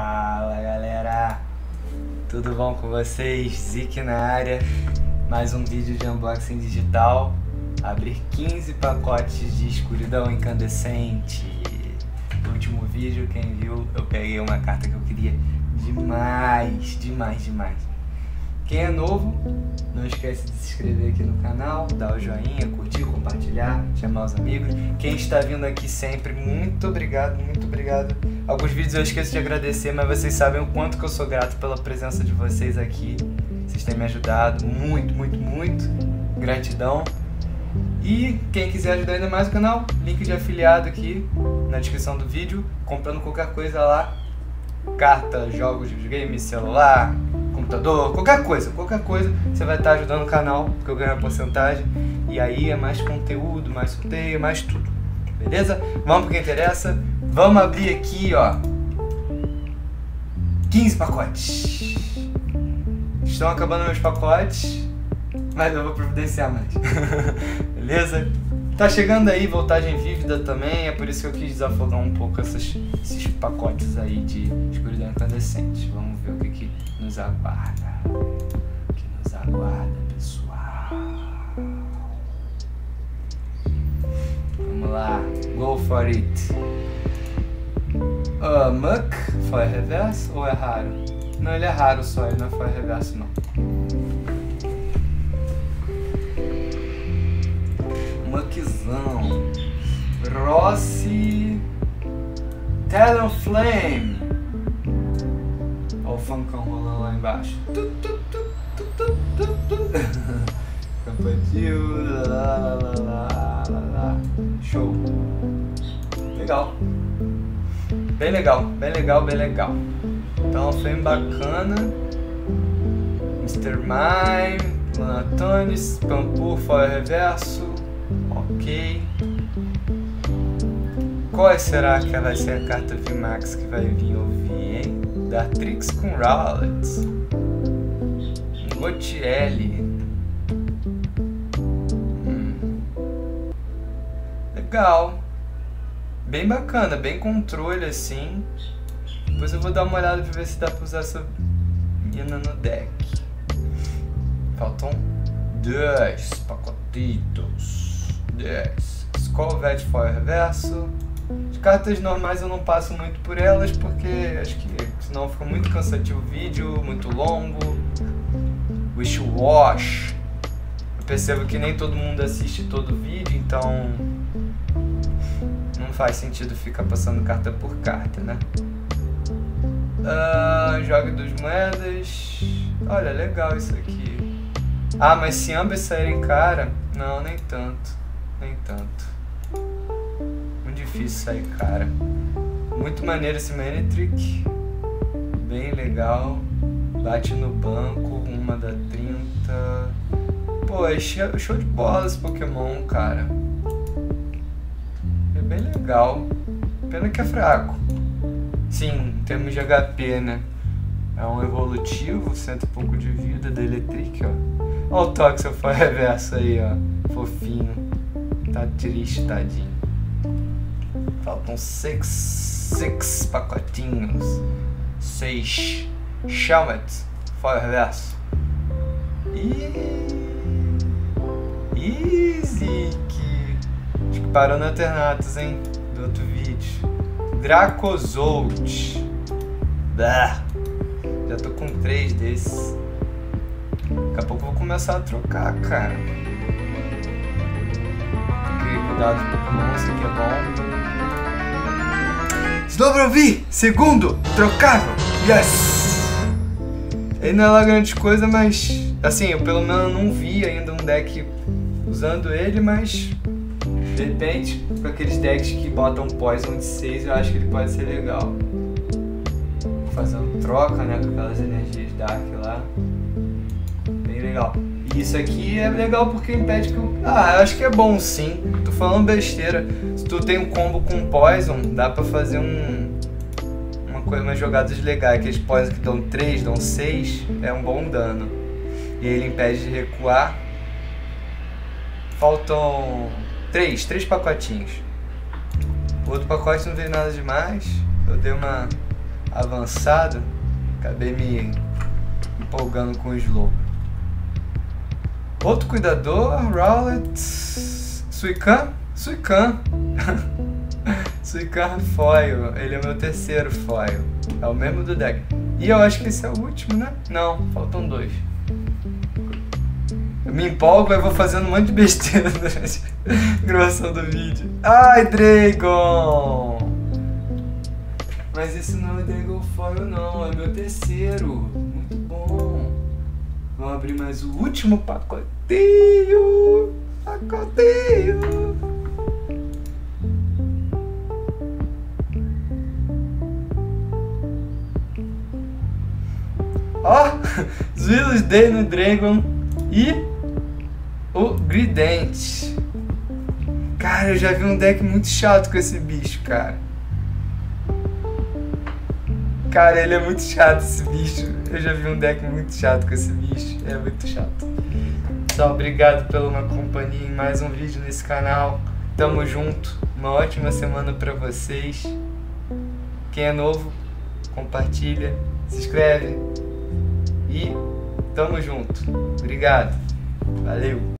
Fala galera, tudo bom com vocês? Zik na área, mais um vídeo de unboxing digital. Abrir 15 pacotes de escuridão incandescente. No último vídeo, quem viu, eu peguei uma carta que eu queria demais, demais, demais. Quem é novo, não esquece de se inscrever aqui no canal, dar o joinha, compartilhar, chamar os amigos. Quem está vindo aqui sempre, muito obrigado, muito obrigado. Alguns vídeos eu esqueço de agradecer, mas vocês sabem o quanto que eu sou grato pela presença de vocês aqui. Vocês têm me ajudado muito, muito, muito. Gratidão. E quem quiser ajudar ainda mais o canal, link de afiliado aqui na descrição do vídeo, comprando qualquer coisa lá, carta, jogos de videogame, celular, computador, qualquer coisa, qualquer coisa, você vai estar ajudando o canal, porque eu ganho a porcentagem. E aí é mais conteúdo, mais sorteio, mais tudo. Beleza? Vamos pro que interessa. Vamos abrir aqui, ó. 15 pacotes. Estão acabando meus pacotes, mas eu vou providenciar mais. Beleza? Tá chegando aí voltagem vívida também, é por isso que eu quis desafogar um pouco essas, esses pacotes aí de escuridão incandescente. Vamos ver o que, que nos aguarda. O que nos aguarda, pessoal. Vamos lá, go for it. Uh, Muck, foi reverso ou é raro? Não, ele é raro só, ele não foi reverso não. Rossi. Talonflame. Olha o funkão rolando lá embaixo. Campantil. Lá, lá, lá, lá, lá, lá. Show. Legal. Bem legal, bem legal, bem legal. Então, flame bacana. Mr. Mime. Lanatones. Pampur, foil reverso. Ok. Qual será que vai ser a carta VMAX que vai vir ouvir, hein? Dartrix com Rowlet. Gotielli. Hum. Legal. Bem bacana, bem controle assim. Depois eu vou dar uma olhada pra ver se dá pra usar essa mina no deck. Faltam 10 pacotitos. 10. Skullvet Foil Reverso. As cartas normais eu não passo muito por elas porque acho que senão fica muito cansativo o vídeo, muito longo. Wish Wash. Eu percebo que nem todo mundo assiste todo o vídeo, então não faz sentido ficar passando carta por carta, né? Uh, jogue duas moedas. Olha, legal isso aqui. Ah, mas se ambas saírem cara, não, nem tanto. Nem tanto. Difícil sair cara. Muito maneiro esse Money Trick. Bem legal. Bate no banco, uma da 30. Pô, é show de bola esse Pokémon, cara. É bem legal. Pena que é fraco. Sim, em termos de HP, né? É um evolutivo, cento e pouco de vida da Electric, ó. Olha o Toxify reverso aí, ó. Fofinho. Tá triste, tadinho. Faltam seis, seis pacotinhos. Seis. Shelmet. Foil reverso. E... Easy. Que... Que parou no Alternatus, hein? Do outro vídeo. Dracozolt. Bah. Já tô com três desses. Daqui a pouco eu vou começar a trocar, cara. Cuidado com Pokémon, isso aqui é bom. Ouvir! Segundo! Trocável! Yes! Ele não é lá grande coisa, mas... Assim, eu pelo menos não vi ainda um deck usando ele, mas... De repente, com aqueles decks que botam Poison de 6, eu acho que ele pode ser legal. Fazendo troca, né, com aquelas energias Dark lá legal. E isso aqui é legal porque impede que eu... Ah, eu acho que é bom sim. Tô falando besteira. Tu tem um combo com Poison, dá pra fazer um... Uma coisa, umas jogadas legais. Aqueles Poison que dão 3, dão 6, é um bom dano. E ele impede de recuar. Faltam 3, 3 pacotinhos. O outro pacote não veio nada demais. Eu dei uma avançado, acabei me empolgando com o slow. Outro cuidador, Rowlet, Suican, Suican. Suican foil, ele é meu terceiro foil. É o mesmo do deck. E eu acho que esse é o último, né? Não, faltam dois. Eu me empolgo e vou fazendo um monte de besteira durante a gravação do vídeo. Ai, Dragon! Mas esse não é Dragon Foil não, é meu terceiro. Muito bom. Vamos abrir mais o último pacotinho. Pacotinho. Ó, Zwillus no Dragon e o Grident. Cara, eu já vi um deck muito chato com esse bicho, cara. Cara, ele é muito chato esse bicho. Eu já vi um deck muito chato com esse bicho. É muito chato. Pessoal, obrigado pela companhia em mais um vídeo nesse canal. Tamo junto. Uma ótima semana para vocês. Quem é novo, compartilha, se inscreve e tamo junto. Obrigado. Valeu.